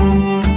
Música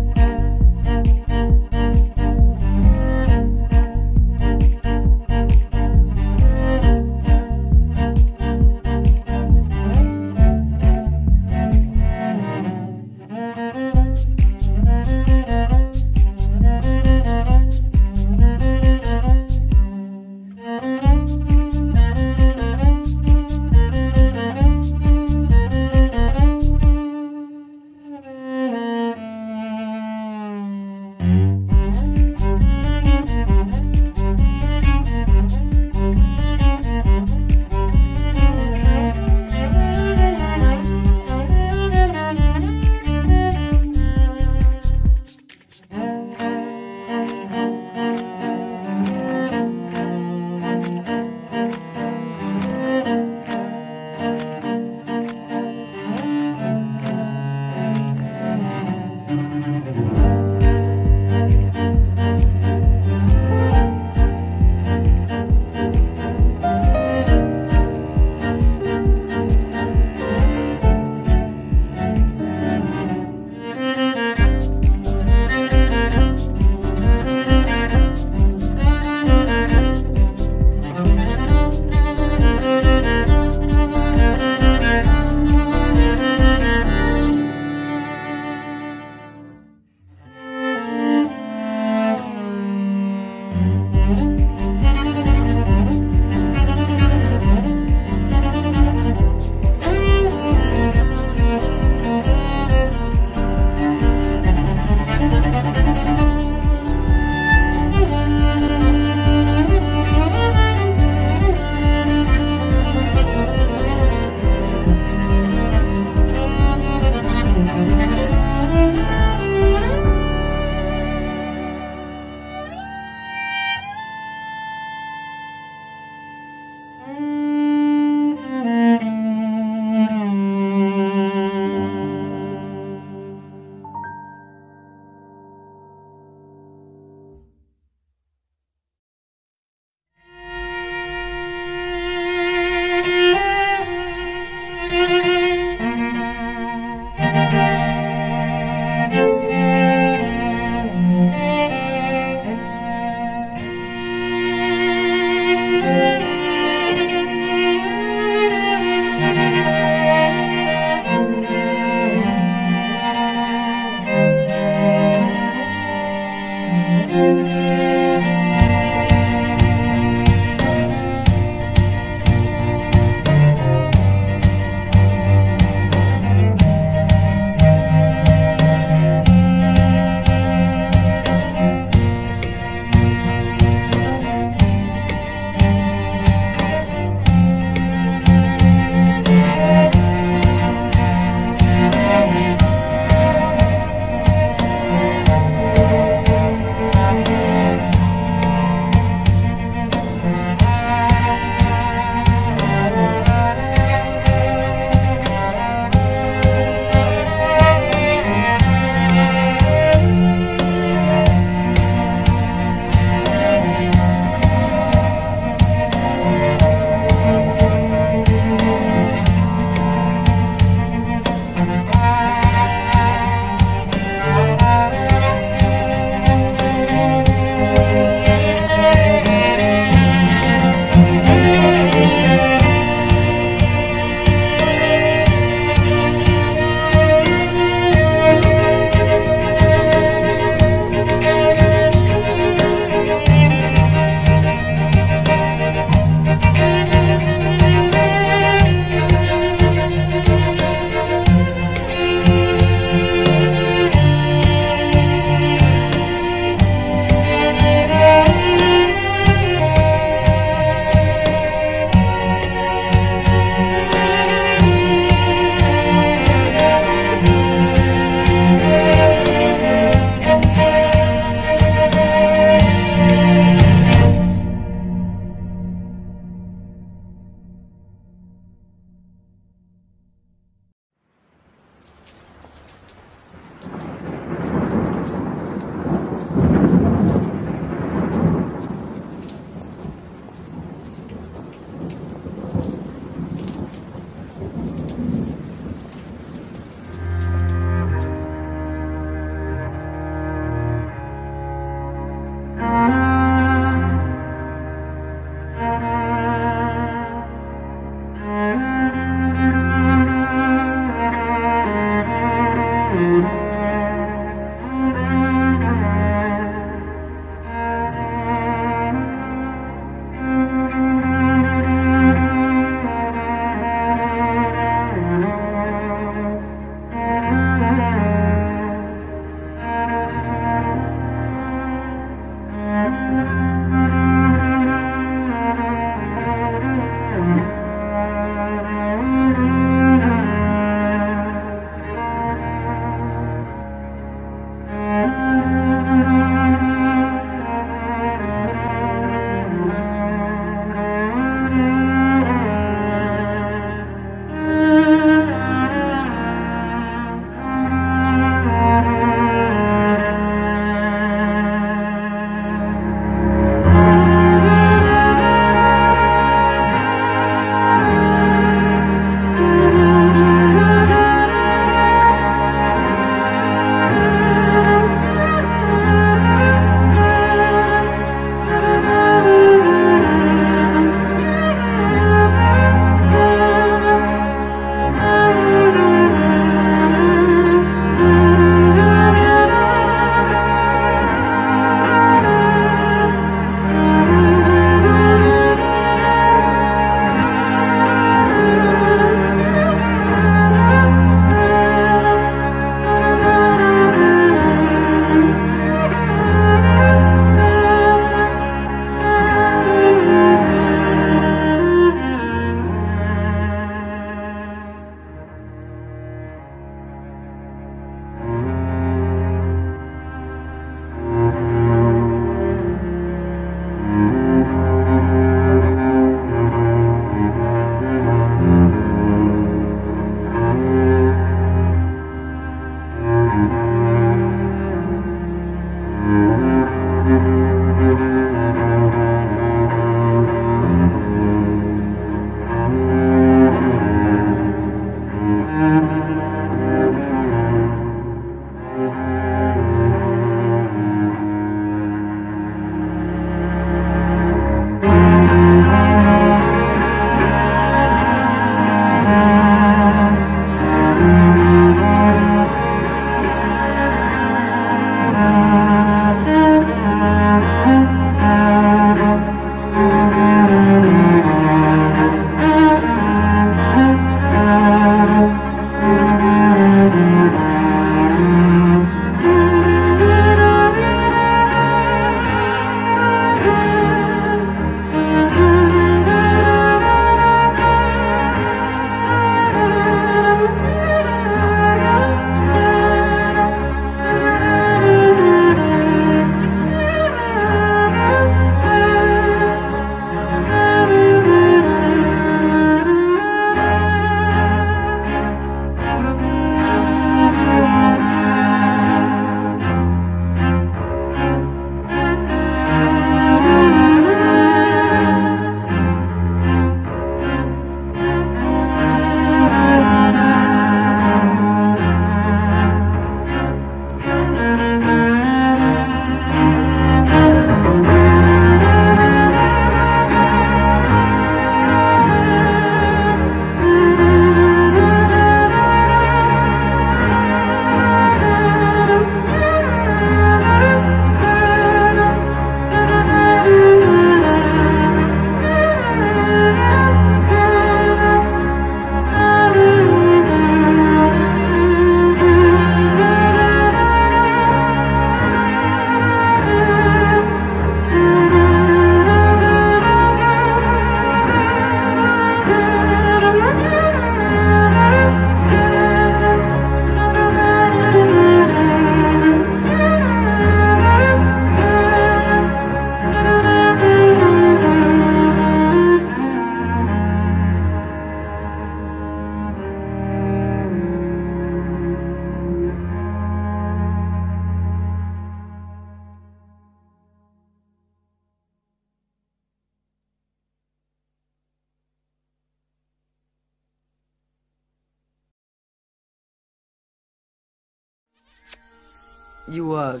You, uh,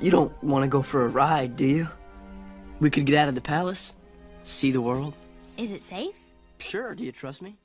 you don't want to go for a ride, do you? We could get out of the palace, see the world. Is it safe? Sure, do you trust me?